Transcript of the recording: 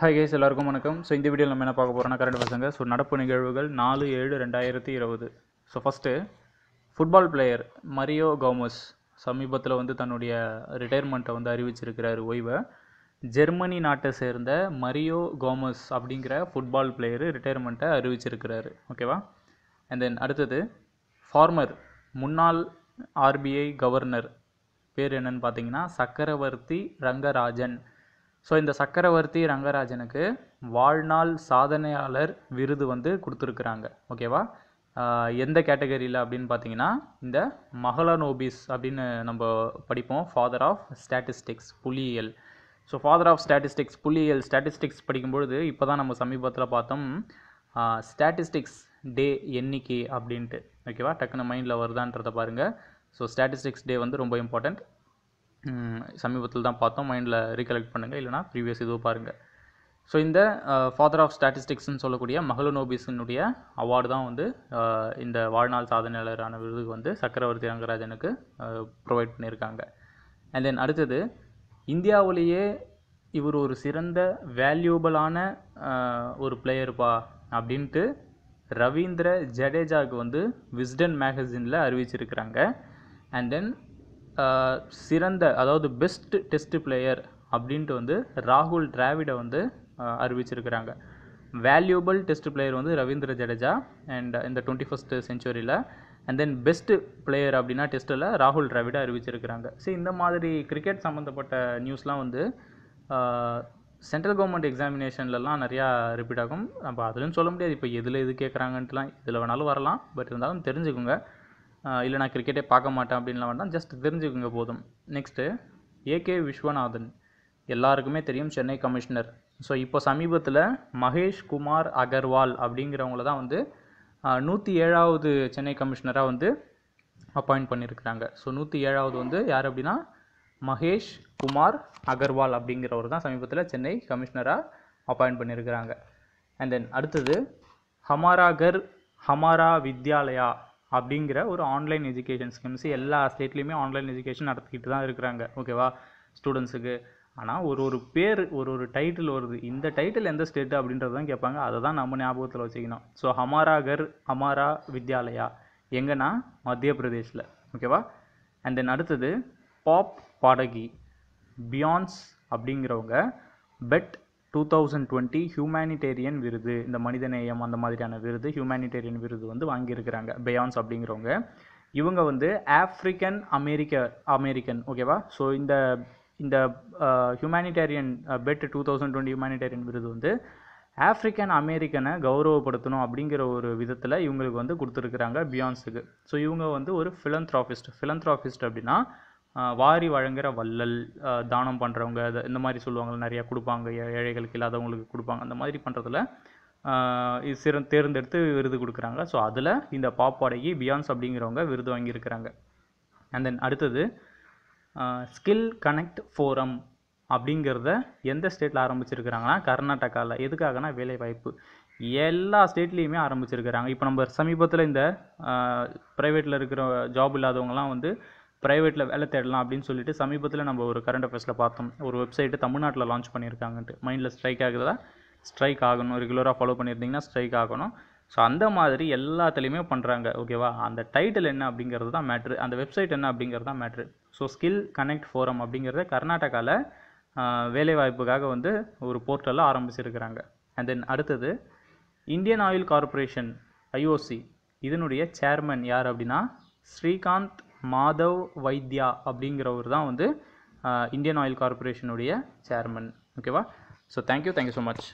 High case எல்லாருக்கும் வணக்கம். So இந்த வீடியோவில் நம்ம என்ன பார்க்க போகிறோம்னா கரண்ட் பசங்க ஸோ நடப்பு நிகழ்வுகள் நாலு ஏழு ரெண்டாயிரத்தி இருபது. So first football player Mario Gomez சமீபத்தில் வந்து தன்னுடைய ரிட்டையர்மெண்ட்டை வந்து அறிவிச்சிருக்கிறார் ஓய்வை. ஜெர்மனி நாட்டை சேர்ந்த மரியோ கோமஸ் அப்படிங்கிற ஃபுட்பால் பிளேயர் ரிட்டையர்மெண்ட்டை அறிவிச்சிருக்கிறாரு. ஓகேவா அண்ட் தென் அடுத்தது ஃபார்மர் முன்னாள் ஆர்பிஐ கவர்னர் பேர் என்னன்னு பார்த்தீங்கன்னா சக்கரவர்த்தி ரங்கராஜன். ஸோ இந்த சக்கரவர்த்தி ரங்கராஜனுக்கு வாழ்நாள் சாதனையாளர் விருது வந்து கொடுத்துருக்குறாங்க. ஓகேவா எந்த கேட்டகரியில் அப்படின்னு பார்த்தீங்கன்னா இந்த மகளனோபிஸ் அப்படின்னு நம்ம படிப்போம். ஃபாதர் ஆஃப் ஸ்டாட்டிஸ்டிக்ஸ் புலியியல் ஸோ ஃபாதர் ஆஃப் ஸ்டாட்டிஸ்டிக்ஸ் புள்ளியியல் ஸ்டாட்டிஸ்டிக்ஸ் படிக்கும்பொழுது இப்போ தான் நம்ம சமீபத்தில் பார்த்தோம். ஸ்டாட்டிஸ்டிக்ஸ் டே எண்ணிக்கை அப்படின்ட்டு. ஓகேவா டக்குன்னு மைண்டில் வருதான்றதை பாருங்கள் ஸோ ஸ்டாட்டிஸ்டிக்ஸ் டே வந்து ரொம்ப இம்பார்ட்டண்ட் சமீபத்தில் தான் பார்த்தோம். மைண்டில் ரீகலெக்ட் பண்ணுங்கள் இல்லைனா ப்ரீவியஸ் இதுவும் பாருங்கள் ஸோ இந்த ஃபாதர் ஆஃப் ஸ்டாட்டிஸ்டிக்ஸ்னு சொல்லக்கூடிய மகளனோபிஸினுடைய அவார்டு தான் வந்து இந்த வாழ்நாள் சாதனையாளரான விருதுக்கு வந்து சக்கரவர்த்தி ரங்கராஜனுக்கு ப்ரொவைட் பண்ணியிருக்காங்க. அண்ட் தென் அடுத்தது இந்தியாவிலேயே இவர் ஒரு சிறந்த வேல்யூபிளான ஒரு பிளேயர்ப்பா அப்படின்ட்டு ரவீந்திர ஜடேஜாவுக்கு வந்து விஸ்டன் மேகசினில் அறிவிச்சிருக்கிறாங்க. அண்ட் தென் சிறந்த அதாவது பெஸ்ட் டெஸ்ட் பிளேயர் அப்படின்ட்டு வந்து ராகுல் டிராவிடை வந்து அறிவிச்சிருக்கிறாங்க. வேல்யூபிள் டெஸ்ட் பிளேயர் வந்து ரவீந்திர ஜடேஜா அண்ட் இந்த டுவெண்ட்டி ஃபஸ்ட் செஞ்சுரியில் அண்ட் தென் பெஸ்ட் பிளேயர் அப்படின்னா டெஸ்ட்டில் ராகுல் டிராவிடை அறிவிச்சிருக்கிறாங்க. ஸோ இந்த மாதிரி கிரிக்கெட் சம்மந்தப்பட்ட நியூஸ்லாம் வந்து சென்ட்ரல் கவர்மெண்ட் எக்ஸாமினேஷன்லலாம் நிறையா ரிப்பீட் ஆகும். நம்ம அதுலன்னு சொல்ல முடியாது. இப்போ எதில் எது கேட்குறாங்கன்ட்டுலாம் இதில் வேணாலும் வரலாம். பட் இருந்தாலும் தெரிஞ்சுக்கோங்க. இல்லை நான் கிரிக்கெட்டே பார்க்க மாட்டேன் அப்படின்லாம் வேண்டாம். ஜஸ்ட் தெரிஞ்சுக்கோங்க போதும். Next A K Viswanathan. எல்லாருக்குமே தெரியும் சென்னை கமிஷனர். ஸோ இப்போ சமீபத்தில் மகேஷ் குமார் அகர்வால் அப்படிங்கிறவங்கள தான் வந்து நூற்றி ஏழாவது சென்னை கமிஷனராக வந்து அப்பாயிண்ட் பண்ணியிருக்கிறாங்க ஸோ நூற்றி ஏழாவது வந்து யார் அப்படின்னா மகேஷ் குமார் அகர்வால் அப்படிங்கிறவர் தான் சமீபத்தில் சென்னை கமிஷனராக அப்பாயிண்ட் பண்ணியிருக்கிறாங்க அண்ட் தென் அடுத்தது ஹமாராகர் ஹமாரா வித்யாலயா அப்படிங்கிற ஒரு ஆன்லைன் எஜுகேஷன் ஸ்கீம்ஸ் எல்லா ஸ்டேட்லேயுமே ஆன்லைன் எஜுகேஷன் நடத்திக்கிட்டு தான் இருக்கிறாங்க. ஓகேவா ஸ்டூடெண்ட்ஸுக்கு ஆனால் ஒரு ஒரு பேர் ஒரு ஒரு டைட்டில் வருது. இந்த டைட்டில் எந்த ஸ்டேட்டு அப்படின்றது தான் கேட்பாங்க. அதை தான் நம்ம ஞாபகத்தில் வச்சுக்கணும். ஸோ ஹமாரா கர் ஹமாரா வித்யாலயா எங்கன்னா? மத்திய பிரதேஷில். ஓகேவா அண்ட் தென் அடுத்தது பாப் பாடகி பியான்ஸ் அப்படிங்கிறவங்க BET two thousand twenty humanitarian விருது இந்த மனிதநேயம் அந்த மாதிரியான விருது ஹியூமானிட்டேரியன் விருது வந்து வாங்கியிருக்கிறாங்க பியான்ஸ் அப்படிங்கிறவங்க. இவங்க வந்து ஆஃப்ரிக்கன் அமெரிக்க அமெரிக்கன் ஓகேவா ஸோ இந்த இந்த humanitarian BET two thousand twenty humanitarian விருது வந்து ஆஃப்ரிக்கன் அமெரிக்கனை கௌரவப்படுத்தணும் அப்படிங்கிற ஒரு விதத்தில் இவங்களுக்கு வந்து கொடுத்துருக்குறாங்க பியான்ஸுக்கு ஸோ இவங்க வந்து ஒரு ஃபிலந்த்ராஃபிஸ்ட் ஃபிலந்த்ராஃபிஸ்ட் அப்படின்னா வாரி வழங்குற வள்ளல் தானம் பண்ணுறவங்க இந்த மாதிரி சொல்லுவாங்க நிறையா கொடுப்பாங்க. ஏ- ஏழைகளுக்கு இல்லாதவங்களுக்கு கொடுப்பாங்க. அந்த மாதிரி பண்ணுறதுல இது சிற தேர்ந்தெடுத்து விருது கொடுக்குறாங்க. ஸோ அதில் இந்த பாப்பாடைக்கு பியான்ஸ் அப்படிங்கிறவங்க விருது வாங்கியிருக்கிறாங்க. அண்ட் தென் அடுத்தது ஸ்கில் கனெக்ட் ஃபோரம் அப்படிங்கிறத எந்த ஸ்டேட்டில் ஆரம்பிச்சிருக்கிறாங்கன்னா கர்நாடகாவில் எதுக்காகனா வேலைவாய்ப்பு. எல்லா ஸ்டேட்லேயுமே ஆரம்பிச்சிருக்கிறாங்க. இப்போ நம்ம சமீபத்தில் இந்த ப்ரைவேட்டில் இருக்கிற ஜாப் இல்லாதவங்கலாம் வந்து ப்ரைவேட்டில் வேலை தேடலாம் அப்படின்னு சொல்லிட்டு சமீபத்தில் நம்ம ஒரு கரண்ட் அஃபேர்ஸில் பார்த்தோம். ஒரு வெப்சைட்டு தமிழ்நாட்டில் லான்ச் பண்ணியிருக்காங்கன்ட்டு. மைண்டில் ஸ்ட்ரைக் ஆகுதா? ஸ்ட்ரைக் ஆகணும். ரெகுலராக ஃபாலோ பண்ணியிருந்தீங்கன்னா ஸ்ட்ரைக் ஆகணும். ஸோ அந்த மாதிரி எல்லாத்துலேயுமே பண்ணுறாங்க ஓகேவா அந்த டைட்டில் என்ன அப்படிங்கிறது தான் மேட்ரு அந்த வெப்சைட் என்ன அப்படிங்கிறது தான் matter so skill connect forum அப்படிங்கிறத கர்நாடகாவில் வேலைவாய்ப்புக்காக வந்து ஒரு போர்ட்டலில் ஆரம்பிச்சிருக்கிறாங்க. அண்ட் தென் அடுத்தது இந்தியன் ஆயில் கார்ப்பரேஷன் ஐஓசி இதனுடைய சேர்மன் யார் அப்படின்னா ஸ்ரீகாந்த் மாதவ் வைத்யா அப்படிங்கிறவர் தான் வந்து இந்தியன் ஆயில் கார்ப்பரேஷனுடைய சேர்மன் ஓகேவா so thank you thank you so much